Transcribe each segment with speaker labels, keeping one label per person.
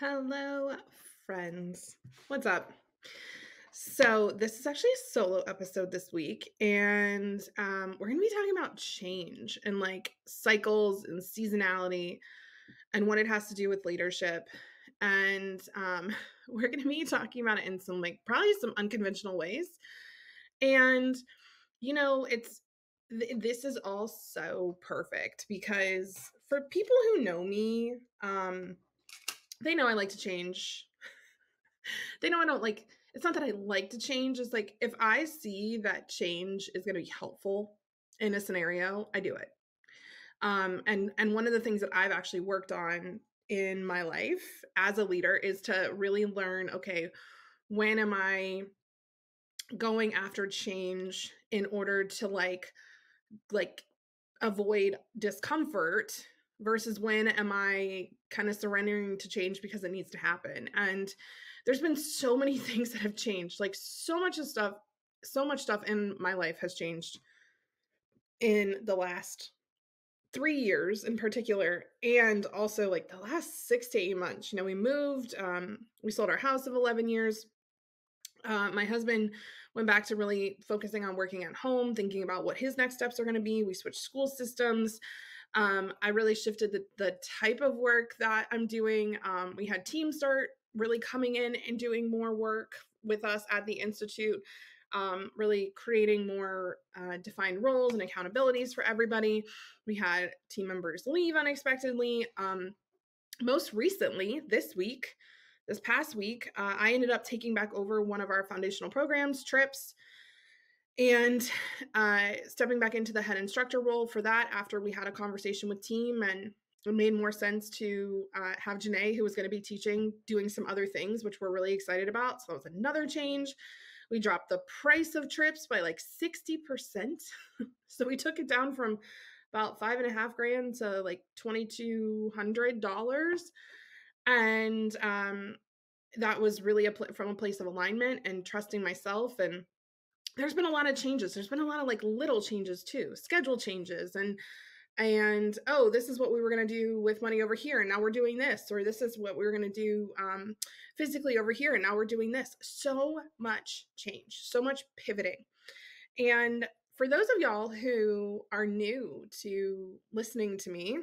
Speaker 1: Hello, friends. What's up? So, this is actually a solo episode this week, and um, we're going to be talking about change and like cycles and seasonality and what it has to do with leadership. And um, we're going to be talking about it in some like probably some unconventional ways. And, you know, it's th- this is all so perfect because for people who know me, um, they know I like to change. they know I don't like it's not that I like to change, it's like if I see that change is going to be helpful in a scenario, I do it. Um and and one of the things that I've actually worked on in my life as a leader is to really learn okay, when am I going after change in order to like like avoid discomfort versus when am I kind of surrendering to change because it needs to happen. And there's been so many things that have changed. Like so much of stuff, so much stuff in my life has changed in the last three years in particular and also like the last six to eight months you know we moved um we sold our house of 11 years uh, my husband went back to really focusing on working at home thinking about what his next steps are going to be we switched school systems um, I really shifted the, the type of work that I'm doing. Um, we had teams start really coming in and doing more work with us at the Institute, um, really creating more uh, defined roles and accountabilities for everybody. We had team members leave unexpectedly. Um, most recently, this week, this past week, uh, I ended up taking back over one of our foundational programs, TRIPS and uh, stepping back into the head instructor role for that after we had a conversation with team and it made more sense to uh, have Janae, who was going to be teaching, doing some other things, which we're really excited about. So that was another change. We dropped the price of TRIPS by like 60%. so we took it down from about five and a half grand to like $2,200. And um, that was really a pl- from a place of alignment and trusting myself and there's been a lot of changes. There's been a lot of like little changes too, schedule changes and and oh, this is what we were going to do with money over here and now we're doing this or this is what we were going to do um physically over here and now we're doing this. So much change, so much pivoting. And for those of y'all who are new to listening to me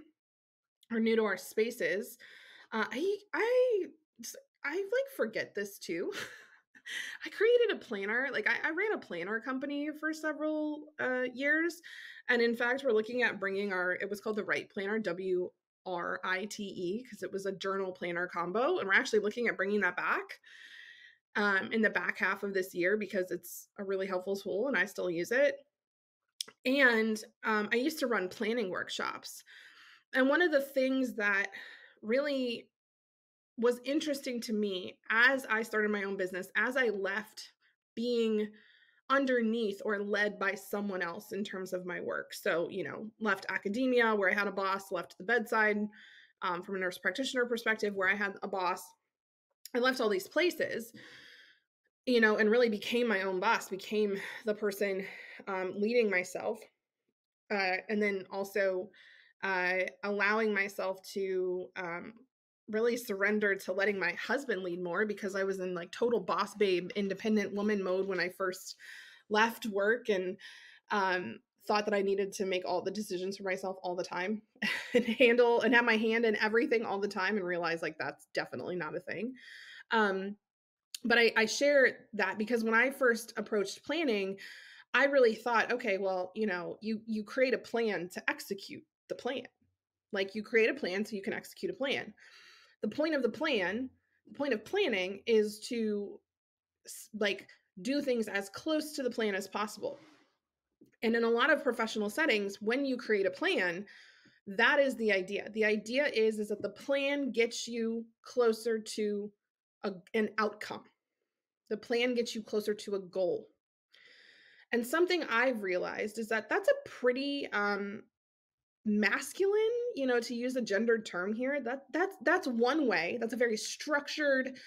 Speaker 1: or new to our spaces, uh, I I I like forget this too. I created a planner. Like I, I ran a planner company for several uh, years, and in fact, we're looking at bringing our. It was called the Write Planner, W R I T E, because it was a journal planner combo, and we're actually looking at bringing that back um, in the back half of this year because it's a really helpful tool, and I still use it. And um, I used to run planning workshops, and one of the things that really was interesting to me as I started my own business, as I left being underneath or led by someone else in terms of my work. So, you know, left academia where I had a boss, left the bedside um, from a nurse practitioner perspective where I had a boss. I left all these places, you know, and really became my own boss, became the person um, leading myself. Uh, and then also uh, allowing myself to um, really surrendered to letting my husband lead more because I was in like total boss babe, independent woman mode when I first left work and um, thought that I needed to make all the decisions for myself all the time and handle and have my hand in everything all the time and realize like that's definitely not a thing. Um, but I, I share that because when I first approached planning, I really thought, okay, well, you know, you you create a plan to execute the plan. Like you create a plan so you can execute a plan the point of the plan the point of planning is to like do things as close to the plan as possible. And in a lot of professional settings when you create a plan that is the idea. The idea is is that the plan gets you closer to a, an outcome. The plan gets you closer to a goal. And something i've realized is that that's a pretty um masculine you know to use a gendered term here that that's that's one way that's a very structured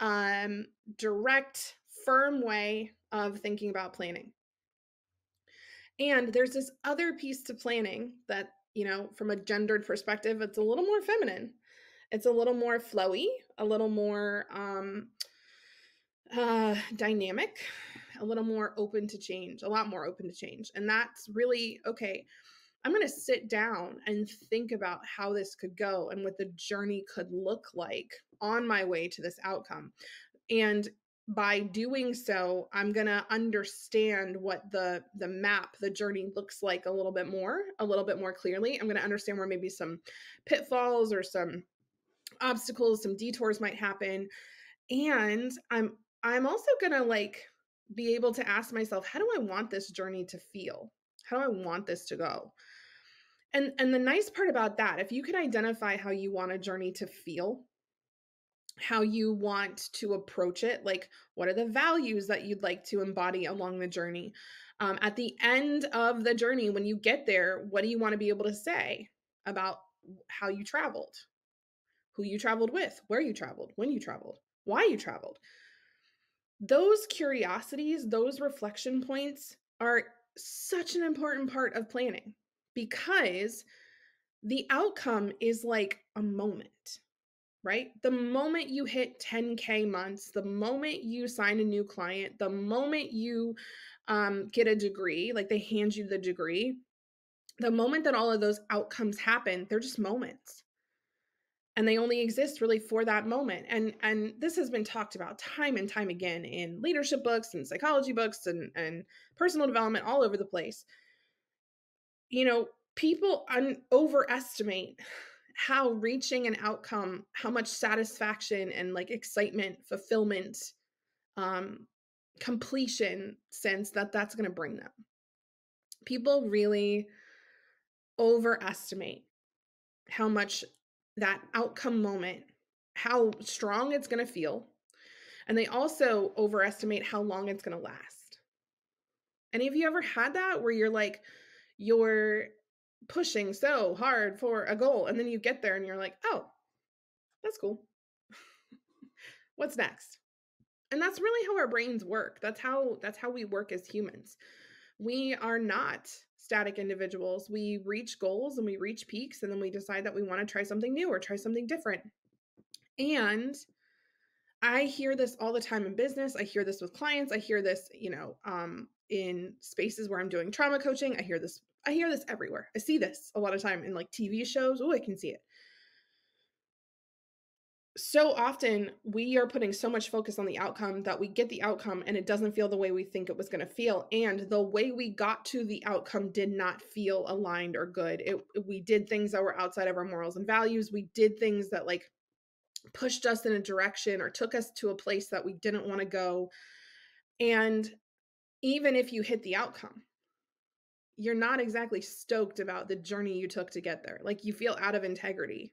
Speaker 1: um direct firm way of thinking about planning and there's this other piece to planning that you know from a gendered perspective it's a little more feminine It's a little more flowy, a little more um, uh, dynamic, a little more open to change, a lot more open to change. And that's really okay. I'm going to sit down and think about how this could go and what the journey could look like on my way to this outcome. And by doing so i'm going to understand what the the map the journey looks like a little bit more a little bit more clearly. I'm going to understand where maybe some pitfalls or some obstacles some detours might happen. And i'm i'm also going to like be able to ask myself how do i want this journey to feel how do i want this to go. And and the nice part about that if you can identify how you want a journey to feel how you want to approach it like what are the values that you'd like to embody along the journey? Um, at the end of the journey when you get there what do you want to be able to say about how you traveled? Who you traveled with where you traveled when you traveled why you traveled? Those curiosities those reflection points are such an important part of planning because the outcome is like a moment right? The moment you hit 10K months, the moment you sign a new client, the moment you um, get a degree, like they hand you the degree, the moment that all of those outcomes happen, they're just moments. And they only exist really for that moment. And and this has been talked about time and time again in leadership books and psychology books and, and personal development all over the place. You know, people un- overestimate how reaching an outcome, how much satisfaction and like excitement, fulfillment, um, completion sense that that's going to bring them. People really overestimate how much that outcome moment, how strong it's going to feel. And they also overestimate how long it's going to last. Any of you ever had that where you're like, you're pushing so hard for a goal and then you get there and you're like oh that's cool what's next and that's really how our brains work that's how that's how we work as humans we are not static individuals we reach goals and we reach peaks and then we decide that we want to try something new or try something different and i hear this all the time in business i hear this with clients i hear this you know um, in spaces where i'm doing trauma coaching i hear this I hear this everywhere. I see this a lot of time in like TV shows. Oh, I can see it. So often we are putting so much focus on the outcome that we get the outcome and it doesn't feel the way we think it was going to feel and the way we got to the outcome did not feel aligned or good. It we did things that were outside of our morals and values. We did things that like pushed us in a direction or took us to a place that we didn't want to go. And even if you hit the outcome, you're not exactly stoked about the journey you took to get there. Like you feel out of integrity.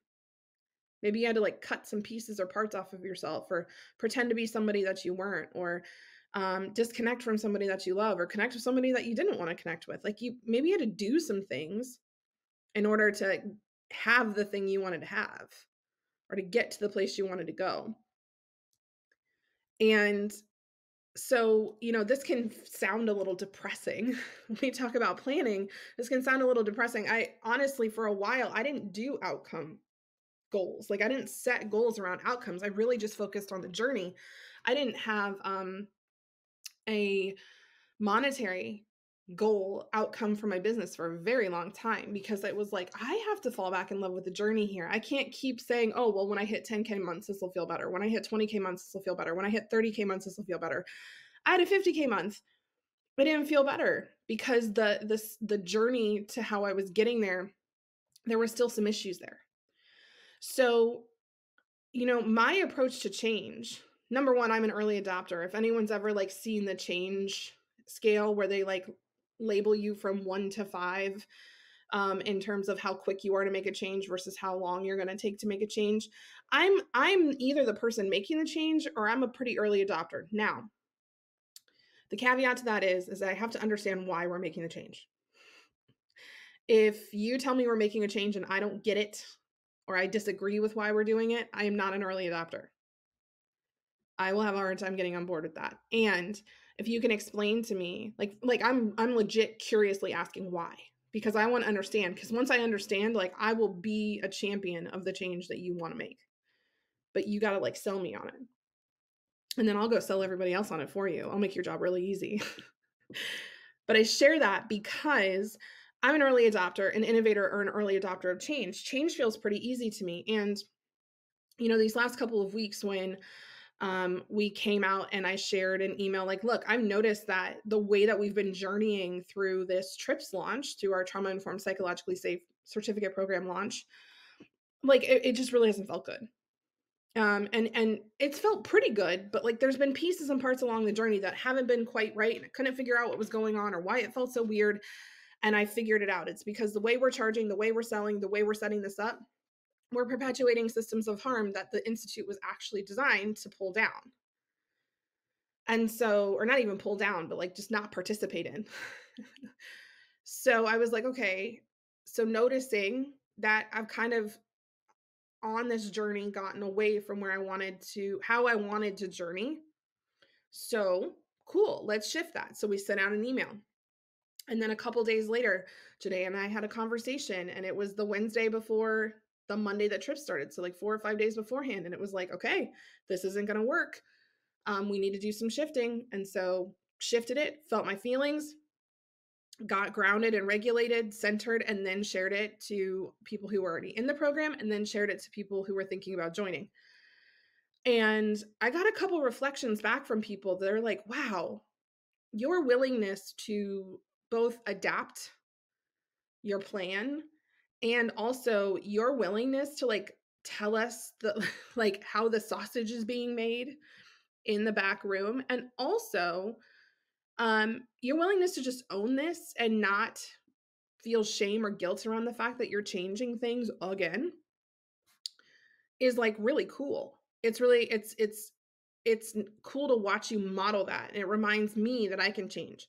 Speaker 1: Maybe you had to like cut some pieces or parts off of yourself or pretend to be somebody that you weren't or um, disconnect from somebody that you love or connect with somebody that you didn't want to connect with. Like you maybe you had to do some things in order to have the thing you wanted to have or to get to the place you wanted to go. And so you know this can sound a little depressing when we talk about planning this can sound a little depressing i honestly for a while i didn't do outcome goals like i didn't set goals around outcomes i really just focused on the journey i didn't have um a monetary goal outcome for my business for a very long time because it was like I have to fall back in love with the journey here. I can't keep saying, "Oh, well when I hit 10k months this will feel better. When I hit 20k months this will feel better. When I hit 30k months this will feel better." I had a 50k month. I didn't feel better because the this the journey to how I was getting there there were still some issues there. So, you know, my approach to change, number 1, I'm an early adopter. If anyone's ever like seen the change scale where they like label you from one to five um, in terms of how quick you are to make a change versus how long you're going to take to make a change. I'm I'm either the person making the change or I'm a pretty early adopter. Now, the caveat to that is is I have to understand why we're making the change. If you tell me we're making a change and I don't get it or I disagree with why we're doing it, I am not an early adopter. I will have a hard time getting on board with that. And if you can explain to me like like i'm i'm legit curiously asking why because i want to understand because once i understand like i will be a champion of the change that you want to make but you got to like sell me on it. And then I'll go sell everybody else on it for you. I'll make your job really easy. but I share that because I'm an early adopter, an innovator, or an early adopter of change. Change feels pretty easy to me. And, you know, these last couple of weeks when um, we came out and I shared an email like, look, I've noticed that the way that we've been journeying through this TRIPS launch, to our trauma informed psychologically safe certificate program launch, like it, it just really hasn't felt good. Um, and and it's felt pretty good, but like there's been pieces and parts along the journey that haven't been quite right, and I couldn't figure out what was going on or why it felt so weird. And I figured it out. It's because the way we're charging, the way we're selling, the way we're setting this up, we're perpetuating systems of harm that the institute was actually designed to pull down. And so, or not even pull down, but like just not participate in. so I was like, okay, so noticing that I've kind of on this journey gotten away from where I wanted to, how I wanted to journey. So cool, let's shift that. So we sent out an email. And then a couple days later, Janae and I had a conversation, and it was the Wednesday before the Monday that trip started. So like four or five days beforehand. And it was like, okay, this isn't going to work. Um, we need to do some shifting. And so shifted it, felt my feelings, got grounded and regulated, centered, and then shared it to people who were already in the program and then shared it to people who were thinking about joining. And I got a couple reflections back from people They're like, wow, your willingness to both adapt your plan and also your willingness to like tell us the like how the sausage is being made in the back room and also um your willingness to just own this and not feel shame or guilt around the fact that you're changing things again is like really cool. It's really it's it's it's cool to watch you model that and it reminds me that i can change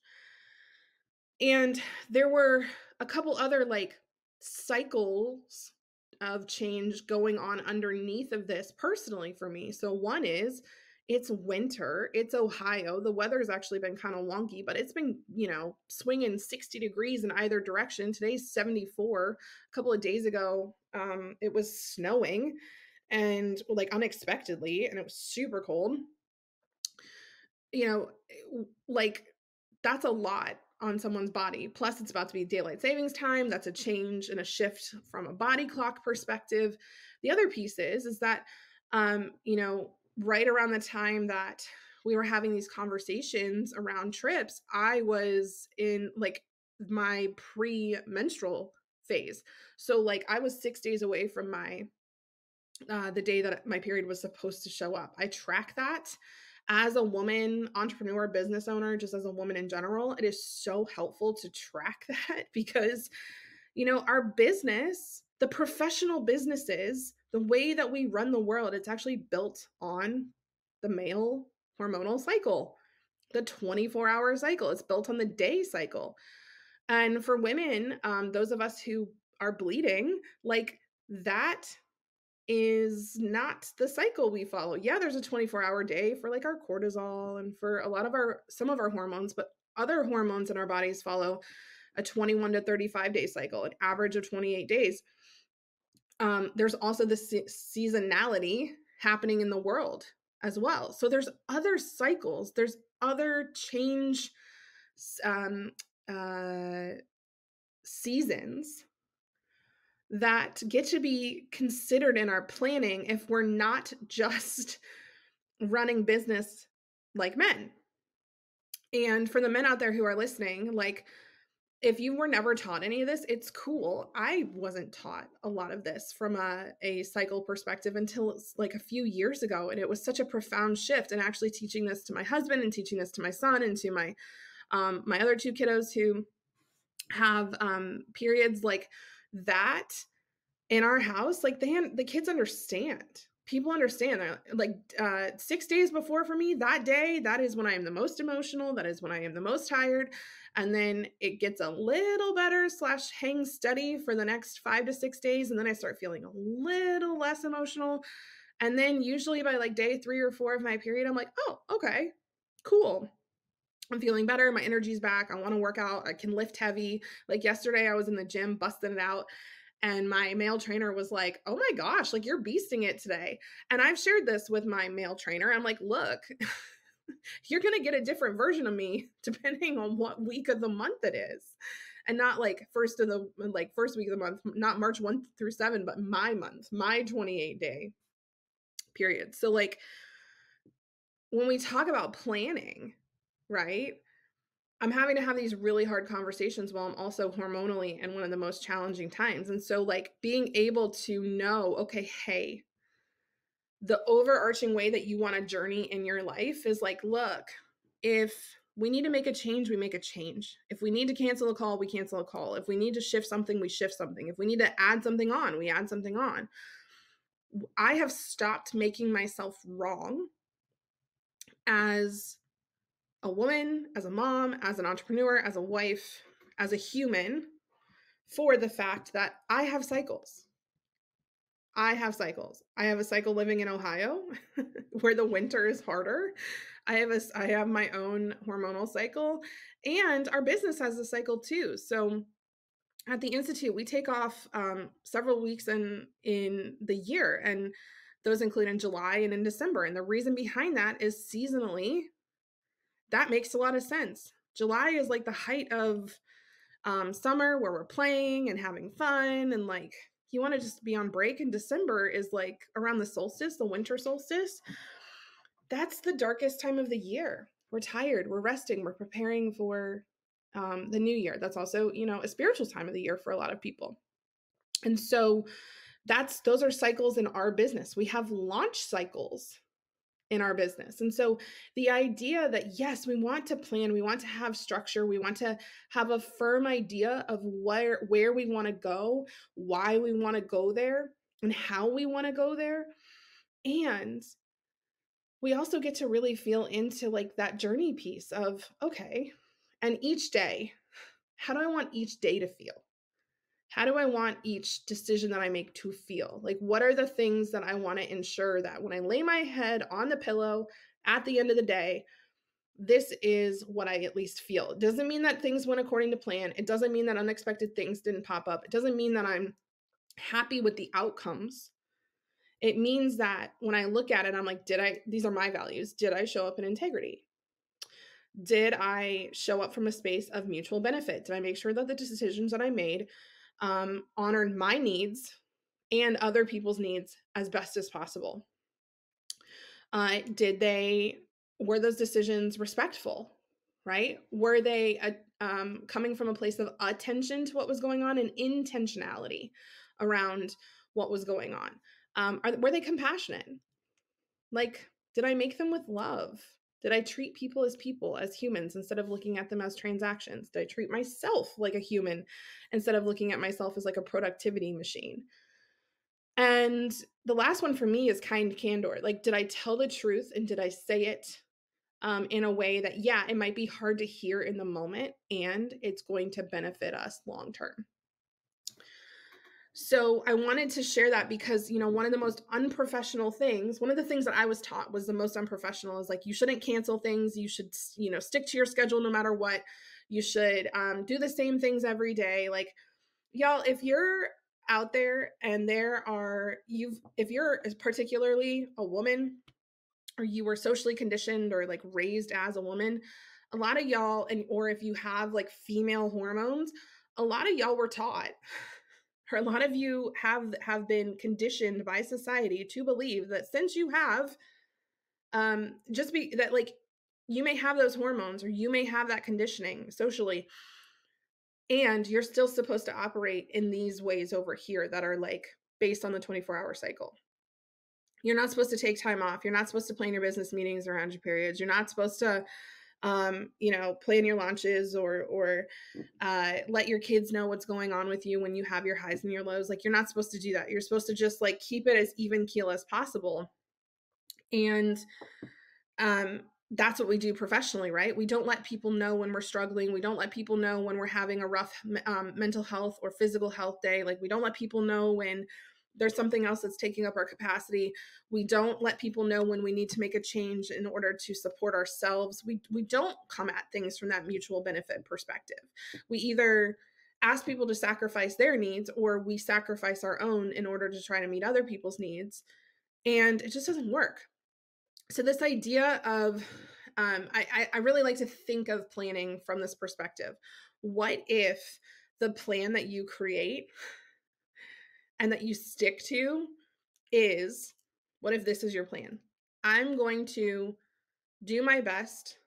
Speaker 1: and there were a couple other like cycles of change going on underneath of this personally for me. So one is it's winter, it's Ohio. The weather's actually been kind of wonky, but it's been, you know, swinging 60 degrees in either direction. Today's 74. A couple of days ago, um it was snowing and like unexpectedly and it was super cold. You know, like that's a lot on someone's body. Plus, it's about to be daylight savings time. That's a change and a shift from a body clock perspective. The other piece is is that um, you know, right around the time that we were having these conversations around TRIPS, I was in like my pre-menstrual phase. So like I was 6 days away from my uh the day that my period was supposed to show up. I track that as a woman entrepreneur business owner just as a woman in general it is so helpful to track that because you know our business the professional businesses the way that we run the world it's actually built on the male hormonal cycle the 24 hour cycle. It's built on the day cycle. And for women um, those of us who are bleeding like that is not the cycle we follow. Yeah, there's a 24 hour day for like our cortisol and for a lot of our, some of our hormones, but other hormones in our bodies follow a 21 to 35 day cycle, an average of 28 days. Um, there's also the se- seasonality happening in the world as well. So there's other cycles, there's other change um, uh, seasons that get to be considered in our planning if we're not just running business like men. And for the men out there who are listening, like if you were never taught any of this, it's cool. I wasn't taught a lot of this from a, a cycle perspective until like a few years ago. And it was such a profound shift. And actually teaching this to my husband and teaching this to my son and to my um, my other two kiddos who have um, periods like that in our house like they the kids understand. People understand that like uh six days before for me that day that is when i am the most emotional that is when i am the most tired and then it gets a little better slash hang steady for the next five to six days and then i start feeling a little less emotional and then usually by like day three or four of my period i'm like oh okay cool I'm feeling better. My energy's back. I want to work out. I can lift heavy. Like yesterday, I was in the gym busting it out. And my male trainer was like, Oh my gosh, like you're beasting it today. And I've shared this with my male trainer. I'm like, Look, you're going to get a different version of me depending on what week of the month it is. And not like first of the like first week of the month, not March 1 through 7, but my month, my 28 day period. So like when we talk about planning, right? I'm having to have these really hard conversations while I'm also hormonally in one of the most challenging times. And so, like, being able to know, okay, hey, the overarching way that you want to journey in your life is like, look, if we need to make a change, we make a change. If we need to cancel a call, we cancel a call. If we need to shift something, we shift something. If we need to add something on, we add something on. I have stopped making myself wrong as a woman, as a mom, as an entrepreneur, as a wife, as a human for the fact that I have cycles. I have cycles. I have a cycle living in Ohio where the winter is harder. I have a I have my own hormonal cycle and our business has a cycle too. So at the institute we take off um, several weeks in in the year and those include in July and in December. And the reason behind that is seasonally that makes a lot of sense. July is like the height of um, summer where we're playing and having fun and like you want to just be on break and december is like around the solstice the winter solstice. That's the darkest time of the year. We're tired we're resting we're preparing for um, the new year. That's also you know a spiritual time of the year for a lot of people. And so that's those are cycles in our business. We have launch cycles in our business. And so the idea that yes, we want to plan, we want to have structure, we want to have a firm idea of where where we want to go, why we want to go there, and how we want to go there. And we also get to really feel into like that journey piece of okay, and each day, how do I want each day to feel? How do I want each decision that I make to feel? Like, what are the things that I want to ensure that when I lay my head on the pillow at the end of the day, this is what I at least feel. It doesn't mean that things went according to plan. It doesn't mean that unexpected things didn't pop up. It doesn't mean that I'm happy with the outcomes. It means that when I look at it, I'm like, did I, these are my values. Did I show up in integrity? Did I show up from a space of mutual benefit? Did I make sure that the decisions that I made um, honored my needs and other people's needs as best as possible. Uh, did they were those decisions respectful? Right? Were they uh, um, coming from a place of attention to what was going on and intentionality around what was going on? Um, are, were they compassionate? Like, did I make them with love? Did I treat people as people, as humans, instead of looking at them as transactions? Did I treat myself like a human instead of looking at myself as like a productivity machine? And the last one for me is kind candor. Like, did I tell the truth and did I say it um, in a way that, yeah, it might be hard to hear in the moment and it's going to benefit us long term? So I wanted to share that because, you know, one of the most unprofessional things, one of the things that I was taught was the most unprofessional is like, you shouldn't cancel things. You should, you know, stick to your schedule no matter what. You should um, do the same things every day. Like, y'all, if you're out there and there are, you've, if you're particularly a woman or you were socially conditioned or like raised as a woman, a lot of y'all, and or if you have like female hormones, a lot of y'all were taught a lot of you have have been conditioned by society to believe that since you have um just be that like you may have those hormones or you may have that conditioning socially and you're still supposed to operate in these ways over here that are like based on the 24 hour cycle. You're not supposed to take time off. You're not supposed to plan your business meetings around your periods. You're not supposed to um, you know, plan your launches or or uh, let your kids know what's going on with you when you have your highs and your lows. Like you're not supposed to do that. You're supposed to just like keep it as even keel as possible. And um, that's what we do professionally, right? We don't let people know when we're struggling. We don't let people know when we're having a rough um, mental health or physical health day. Like we don't let people know when there's something else that's taking up our capacity. We don't let people know when we need to make a change in order to support ourselves. We we don't come at things from that mutual benefit perspective. We either ask people to sacrifice their needs or we sacrifice our own in order to try to meet other people's needs and it just doesn't work so this idea of um, I, I really like to think of planning from this perspective what if the plan that you create and that you stick to is what if this is your plan i'm going to do my best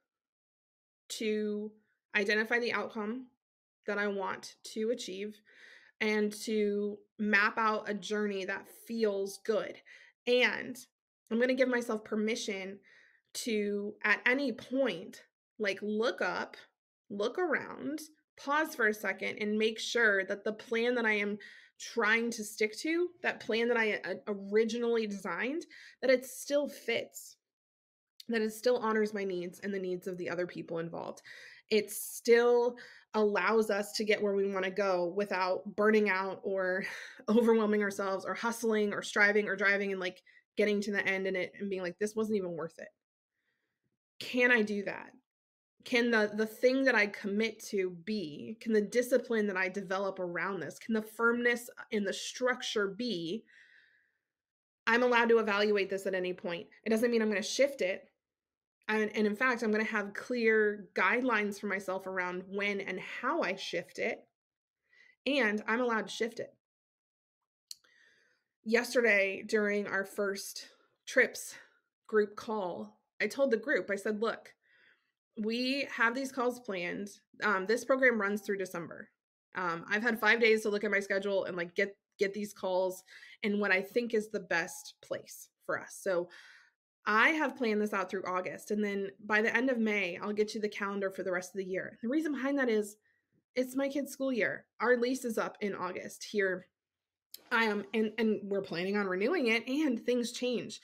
Speaker 1: to identify the outcome that I want to achieve and to map out a journey that feels good. And I'm going to give myself permission to, at any point, like look up, look around, pause for a second, and make sure that the plan that I am trying to stick to, that plan that I uh, originally designed, that it still fits that it still honors my needs and the needs of the other people involved. It still allows us to get where we want to go without burning out or overwhelming ourselves or hustling or striving or driving and like getting to the end and it and being like this wasn't even worth it. Can I do that? Can the the thing that I commit to be? Can the discipline that I develop around this? Can the firmness in the structure be I'm allowed to evaluate this at any point. It doesn't mean I'm going to shift it and, and in fact, I'm going to have clear guidelines for myself around when and how I shift it. And I'm allowed to shift it. Yesterday, during our first TRIPS group call, I told the group, I said, look, we have these calls planned. Um, this program runs through December. Um, I've had five days to look at my schedule and like get get these calls in what I think is the best place for us. So I have planned this out through August. And then by the end of May, I'll get you the calendar for the rest of the year. The reason behind that is it's my kid's school year. Our lease is up in August here. I am and and we're planning on renewing it and things change.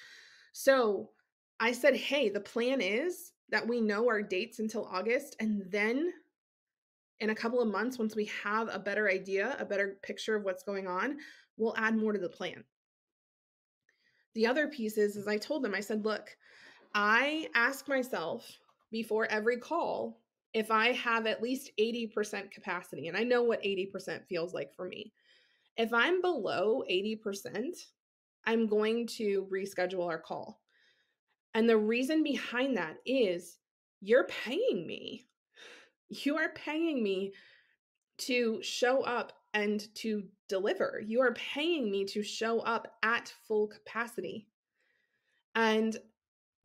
Speaker 1: So I said, hey, the plan is that we know our dates until August and then in a couple of months once we have a better idea, a better picture of what's going on, we'll add more to the plan. The other piece is, I told them, I said, look, I ask myself before every call if I have at least 80% capacity, and I know what 80% feels like for me. If I'm below 80%, I'm going to reschedule our call. And the reason behind that is you're paying me. You are paying me to show up and to deliver. You are paying me to show up at full capacity. And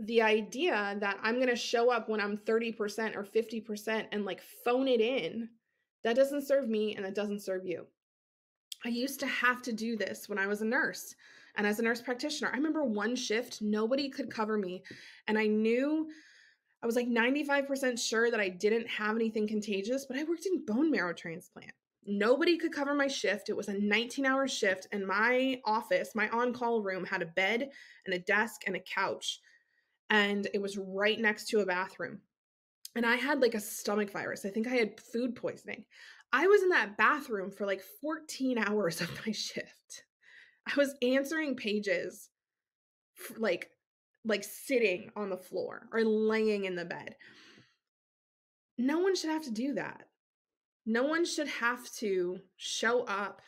Speaker 1: the idea that I'm going to show up when I'm 30% or 50% and like phone it in, that doesn't serve me and that doesn't serve you. I used to have to do this when I was a nurse and as a nurse practitioner. I remember one shift, nobody could cover me. And I knew I was like 95% sure that I didn't have anything contagious, but I worked in bone marrow transplant. Nobody could cover my shift. It was a 19 hour shift, and my office, my on call room, had a bed and a desk and a couch. And it was right next to a bathroom. And I had like a stomach virus. I think I had food poisoning. I was in that bathroom for like 14 hours of my shift. I was answering pages like like sitting on the floor or laying in the bed. No one should have to do that no one should have to show up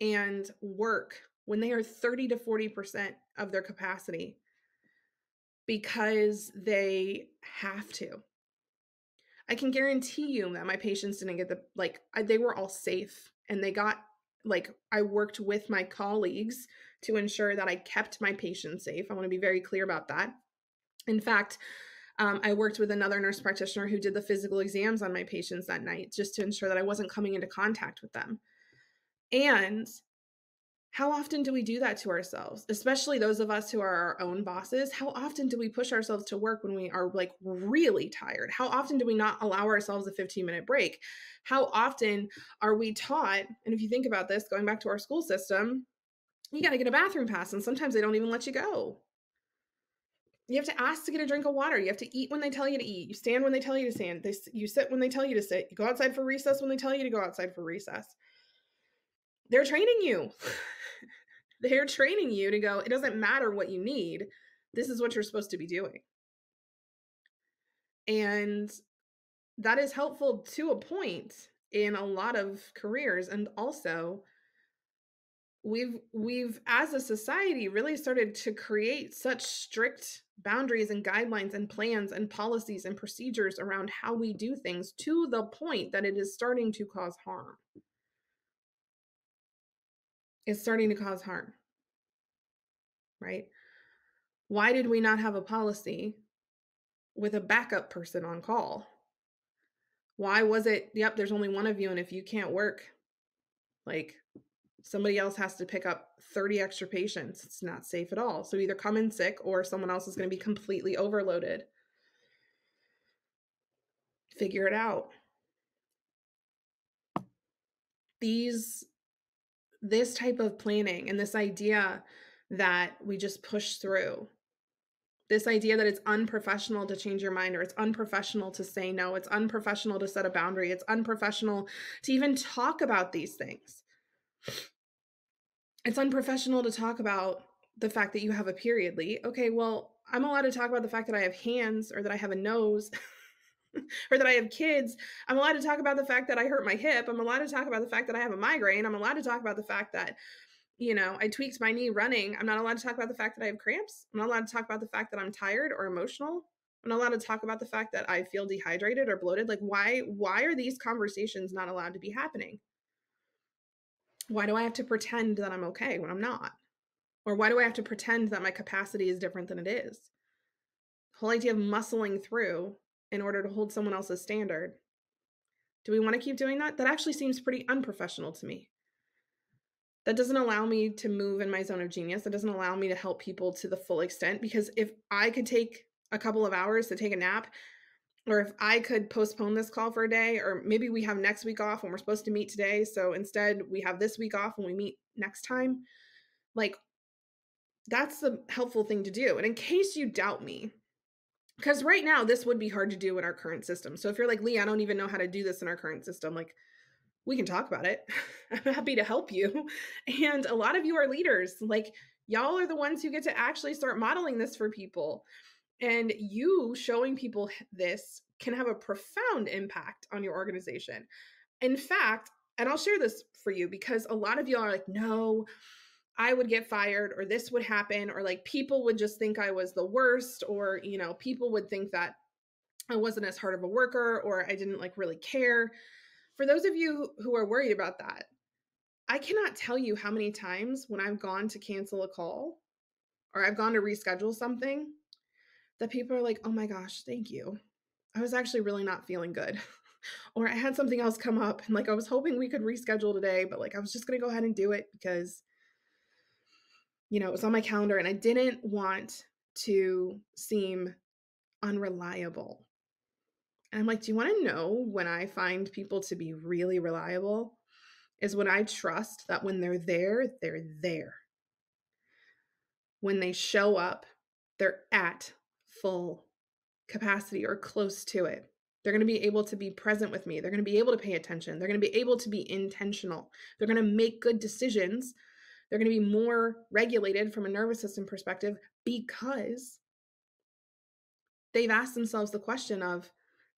Speaker 1: and work when they are 30 to 40% of their capacity because they have to. I can guarantee you that my patients didn't get the like they were all safe and they got like I worked with my colleagues to ensure that I kept my patients safe. I want to be very clear about that. In fact, um, I worked with another nurse practitioner who did the physical exams on my patients that night just to ensure that I wasn't coming into contact with them. And how often do we do that to ourselves, especially those of us who are our own bosses? How often do we push ourselves to work when we are like really tired? How often do we not allow ourselves a 15 minute break? How often are we taught? And if you think about this, going back to our school system, you got to get a bathroom pass, and sometimes they don't even let you go. You have to ask to get a drink of water. You have to eat when they tell you to eat. You stand when they tell you to stand. They, you sit when they tell you to sit. You go outside for recess when they tell you to go outside for recess. They're training you. They're training you to go, it doesn't matter what you need. This is what you're supposed to be doing. And that is helpful to a point. in a lot of careers and also we've we've as a society really started to create such strict boundaries and guidelines and plans and policies and procedures around how we do things to the point that it is starting to cause harm it's starting to cause harm right why did we not have a policy with a backup person on call why was it yep there's only one of you and if you can't work like somebody else has to pick up 30 extra patients. It's not safe at all. So either come in sick or someone else is going to be completely overloaded. Figure it out. These this type of planning and this idea that we just push through. This idea that it's unprofessional to change your mind or it's unprofessional to say no it's unprofessional to set a boundary it's unprofessional to even talk about these things. It's unprofessional to talk about the fact that you have a period, Lee. Okay, well, I'm allowed to talk about the fact that I have hands or that I have a nose or that I have kids. I'm allowed to talk about the fact that I hurt my hip. I'm allowed to talk about the fact that I have a migraine. I'm allowed to talk about the fact that, you know, I tweaked my knee running. I'm not allowed to talk about the fact that I have cramps. I'm not allowed to talk about the fact that I'm tired or emotional. I'm not allowed to talk about the fact that I feel dehydrated or bloated. Like why why are these conversations not allowed to be happening? why do I have to pretend that I'm okay when I'm not? Or why do I have to pretend that my capacity is different than it is? The whole idea of muscling through in order to hold someone else's standard. Do we want to keep doing that? That actually seems pretty unprofessional to me. That doesn't allow me to move in my zone of genius. That doesn't allow me to help people to the full extent because if I could take a couple of hours to take a nap, or if I could postpone this call for a day, or maybe we have next week off when we're supposed to meet today. So instead, we have this week off when we meet next time. Like, that's the helpful thing to do. And in case you doubt me, because right now, this would be hard to do in our current system. So if you're like, Lee, I don't even know how to do this in our current system, like, we can talk about it. I'm happy to help you. And a lot of you are leaders. Like, y'all are the ones who get to actually start modeling this for people. And you showing people this can have a profound impact on your organization. In fact, and I'll share this for you because a lot of y'all are like, no, I would get fired or this would happen, or like people would just think I was the worst, or, you know, people would think that I wasn't as hard of a worker or I didn't like really care. For those of you who are worried about that, I cannot tell you how many times when I've gone to cancel a call or I've gone to reschedule something that people are like, oh my gosh, thank you. I was actually really not feeling good. or I had something else come up and like I was hoping we could reschedule today, but like I was just going to go ahead and do it because you know, it was on my calendar and I didn't want to seem unreliable. And I'm like, do you want to know when I find people to be really reliable? Is when I trust that when they're there, they're there. When they show up, they're at full capacity or close to it. They're going to be able to be present with me. They're going to be able to pay attention. They're going to be able to be intentional. They're going to make good decisions. They're going to be more regulated from a nervous system perspective because they've asked themselves the question of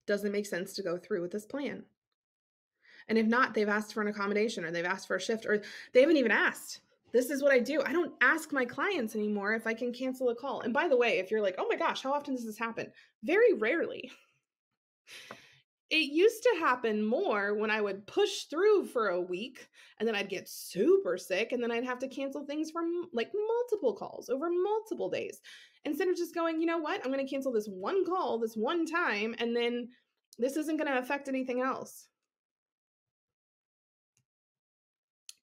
Speaker 1: does it make sense to go through with this plan? And if not, they've asked for an accommodation or they've asked for a shift or they haven't even asked. This is what I do. I don't ask my clients anymore if I can cancel a call. And by the way, if you're like, oh my gosh, how often does this happen? Very rarely. It used to happen more when I would push through for a week and then I'd get super sick and then I'd have to cancel things from like multiple calls over multiple days instead of just going, you know what, I'm going to cancel this one call this one time and then this isn't going to affect anything else.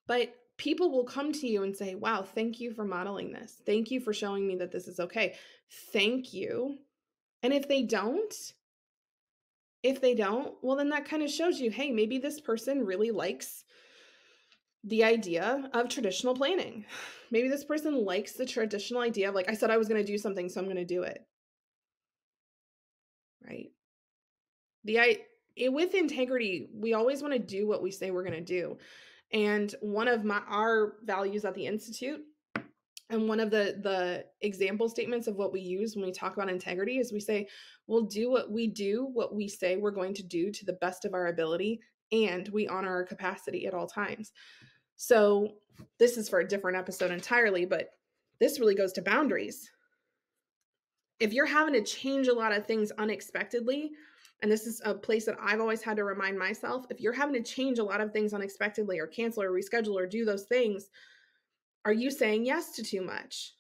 Speaker 1: But people will come to you and say, Wow, thank you for modeling this. Thank you for showing me that this is okay. Thank you. And if they don't, if they don't, well, then that kind of shows you, hey, maybe this person really likes the idea of traditional planning. Maybe this person likes the traditional idea of, like, I said I was going to do something, so I'm going to do it. Right. The I, it, with integrity, we always want to do what we say we're going to do. And one of my our values at the institute and one of the the example statements of what we use when we talk about integrity is we say we'll do what we do what we say we're going to do to the best of our ability and we honor our capacity at all times. So, this is for a different episode entirely, but this really goes to boundaries. If you're having to change a lot of things unexpectedly, and this is a place that I've always had to remind myself if you're having to change a lot of things unexpectedly or cancel or reschedule or do those things, are you saying yes to too much?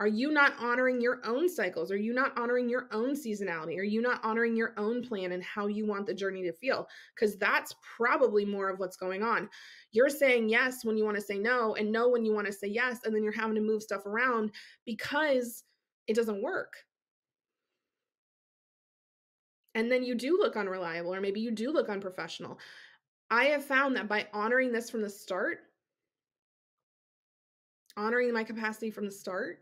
Speaker 1: Are you not honoring your own cycles? Are you not honoring your own seasonality? Are you not honoring your own plan and how you want the journey to feel? Because that's probably more of what's going on. You're saying yes when you want to say no, and no when you want to say yes. And then you're having to move stuff around because it doesn't work and then you do look unreliable or maybe you do look unprofessional. I have found that by honoring this from the start, honoring my capacity from the start,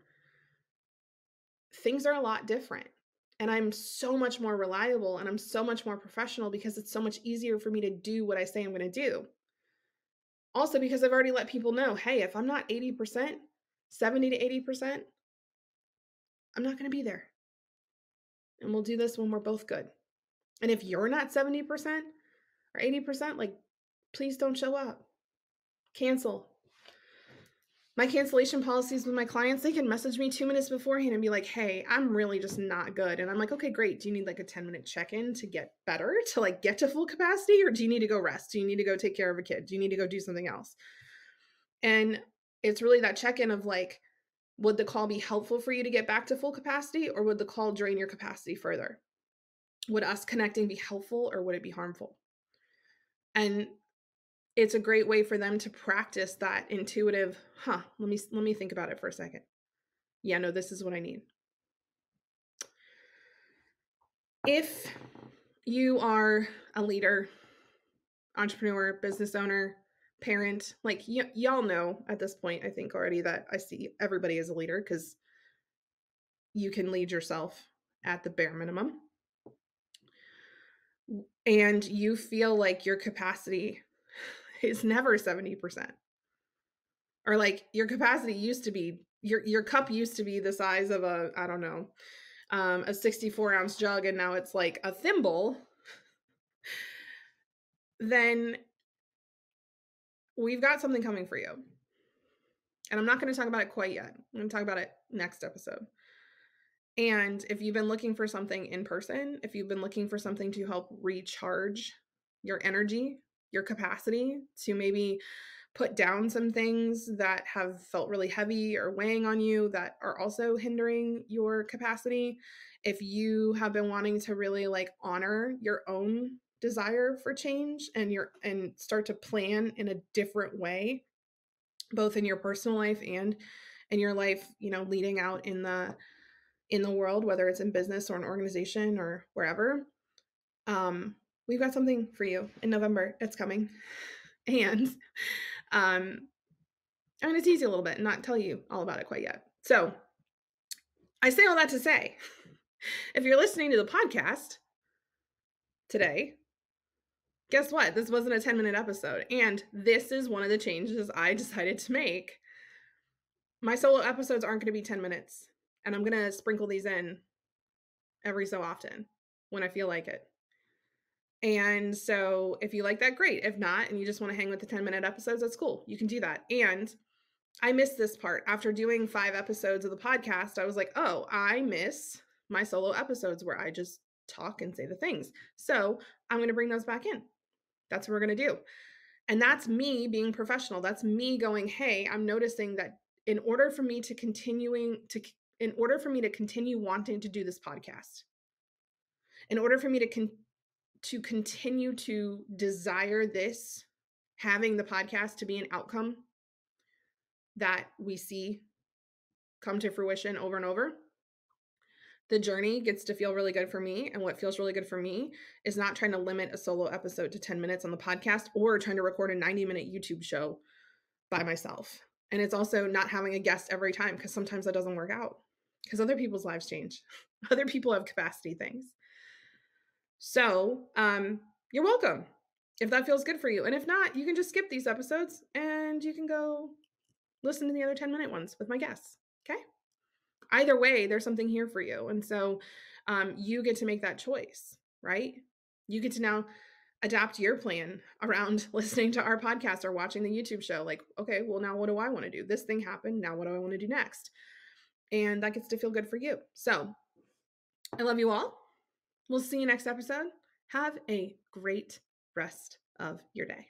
Speaker 1: things are a lot different. And I'm so much more reliable and I'm so much more professional because it's so much easier for me to do what I say I'm going to do. Also, because I've already let people know hey, if I'm not 80%, 70 to 80%, I'm not going to be there. And we'll do this when we're both good. And if you're not 70% or 80%, like, please don't show up. Cancel. My cancellation policies with my clients, they can message me two minutes beforehand and be like, hey, I'm really just not good. And I'm like, okay, great. Do you need like a 10 minute check in to get better, to like get to full capacity? Or do you need to go rest? Do you need to go take care of a kid? Do you need to go do something else? And it's really that check in of like, would the call be helpful for you to get back to full capacity or would the call drain your capacity further? would us connecting be helpful or would it be harmful? And it's a great way for them to practice that intuitive, huh, let me let me think about it for a second. Yeah, no, this is what I need. If you are a leader, entrepreneur, business owner, parent, like y- y'all know at this point, I think already that I see everybody as a leader because you can lead yourself at the bare minimum and you feel like your capacity is never 70% or like your capacity used to be your your cup used to be the size of a i don't know um, a 64 ounce jug and now it's like a thimble. Then we've got something coming for you. And i'm not going to talk about it quite yet. I'm going to talk about it next episode. And if you've been looking for something in person, if you've been looking for something to help recharge your energy, your capacity to maybe put down some things that have felt really heavy or weighing on you that are also hindering your capacity, if you have been wanting to really like honor your own desire for change and your and start to plan in a different way both in your personal life and in your life, you know, leading out in the in the world, whether it's in business or an organization or wherever, um, we've got something for you in November. It's coming. And um, I'm going to tease you a little bit and not tell you all about it quite yet. So I say all that to say if you're listening to the podcast today, guess what? This wasn't a 10 minute episode. And this is one of the changes I decided to make. My solo episodes aren't going to be 10 minutes and I'm going to sprinkle these in every so often when I feel like it. And so if you like that, great. If not, and you just want to hang with the 10 minute episodes, that's cool. You can do that. And I missed this part. After doing five episodes of the podcast, I was like, oh, I miss my solo episodes where I just talk and say the things. So I'm going to bring those back in. That's what we're going to do. And that's me being professional. That's me going, hey, I'm noticing that in order for me to continuing to in order for me to continue wanting to do this podcast, in order for me to con- to continue to desire this, having the podcast to be an outcome that we see come to fruition over and over, the journey gets to feel really good for me. And what feels really good for me is not trying to limit a solo episode to 10 minutes on the podcast or trying to record a 90 minute YouTube show by myself. And it's also not having a guest every time because sometimes that doesn't work out because other people's lives change. Other people have capacity things. So um, you're welcome if that feels good for you. And if not, you can just skip these episodes and you can go listen to the other 10 minute ones with my guests. Okay. Either way, there's something here for you. And so um, you get to make that choice, right? You get to now adapt your plan around listening to our podcast or watching the YouTube show. Like, okay, well, now what do I want to do? This thing happened. Now what do I want to do next? And that gets to feel good for you. So I love you all. We'll see you next episode. Have a great rest of your day.